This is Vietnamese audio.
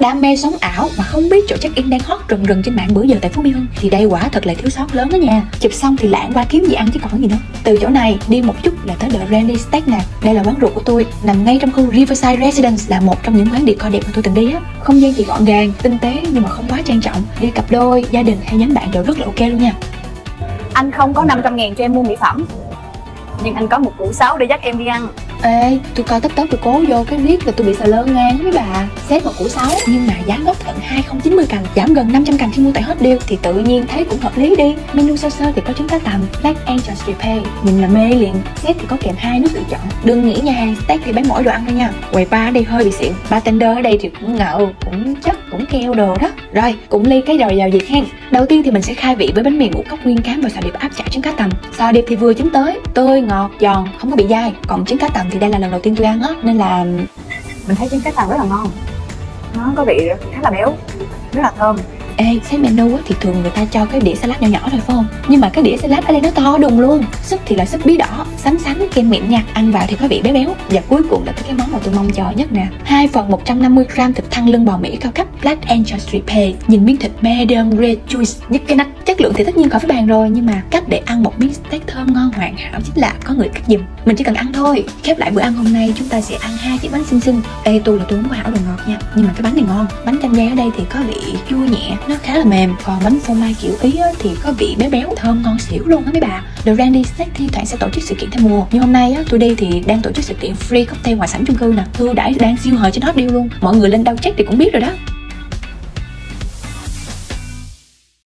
đam mê sống ảo mà không biết chỗ check in đang hot rần rần trên mạng bữa giờ tại phú mỹ hưng. Thì đây quả thật là thiếu sót lớn đó nha. Chụp xong thì lãng qua kiếm gì ăn chứ còn gì nữa. Từ chỗ này, đi một chút là tới The Randy Steak nè. Đây là quán ruột của tôi, nằm ngay trong khu Riverside Residence, là một trong những quán decor đẹp mà tôi từng đi á. Không gian thì gọn gàng, tinh tế nhưng mà không quá trang trọng. Đi cặp đôi, gia đình hay nhóm bạn đều rất là ok luôn nha. Anh không có 500 ngàn cho em mua mỹ phẩm, Nhưng anh có một củ sáo để dắt em đi ăn. Ê, tôi coi tất tốc tôi cố vô cái viết là tôi bị sờ lơ ngang với bà. Xét một củ sáu nhưng mà giá gốc tận 2090 cành Giảm gần 500 cành khi mua tại hot deal Thì tự nhiên thấy cũng hợp lý đi. Menu sơ sơ thì có trứng cá tầm black angel repair Nhìn là mê liền. Xét thì có kèm hai nước tự chọn. Đừng nghĩ nhà hàng steak thì bán mỗi đồ ăn thôi nha. Quầy bar ở đây hơi bị xịn. Bartender ở đây thì cũng ngầu, cũng chất, cũng keo đồ đó. Rồi, cũng ly cái đầu vào việc hen Đầu tiên thì mình sẽ khai vị với bánh mì ngũ cốc nguyên cám và xào điệp áp chảo trứng cá tầm. Xào điệp thì vừa chín tới, tươi, ngọt, giòn, không có bị dai. Còn trứng cá tầm thì đây là lần đầu tiên tôi ăn á Nên là Mình thấy trứng cá tàu rất là ngon. Nó có vị khá là béo Rất là thơm. Ê, xét menu á, thì thường người ta cho cái đĩa salad nhỏ nhỏ thôi phải không? Nhưng mà cái đĩa salad ở đây nó to đùng luôn. Súp thì là súp bí đỏ, sánh sánh kem miệng nha. Ăn vào thì có vị béo béo. Và cuối cùng là cái món mà tôi mong chờ nhất nè. 2 phần 150 gram thịt thăn lưng bò Mỹ cao cấp Black Angel Repair Nhìn miếng thịt medium rare juice Nhất cái nách. Chất lượng thì tất nhiên khỏi phải bàn rồi Nhưng mà cách để ăn một miếng steak thơm ngon hoàn hảo chính là có người cắt giùm. Mình chỉ cần ăn thôi. Khép lại bữa ăn hôm nay chúng ta sẽ ăn hai chiếc bánh xinh xinh. Ê tôi là tôi muốn có hảo đồ ngọt nha. Nhưng mà cái bánh này ngon. Bánh canh dây ở đây thì có vị chua nhẹ Nó khá là mềm. Còn bánh phô mai kiểu Ý á, thì có vị béo béo thơm ngon xỉu luôn á mấy bà. The Randy Snack thi thoảng sẽ tổ chức sự kiện theo mùa. Như hôm nay á, tôi đi thì đang tổ chức sự kiện free cocktail ngoài sảnh chung cư nè. Thư đã đang siêu hời trên hot deal luôn. Mọi người lên đâu check thì cũng biết rồi đó.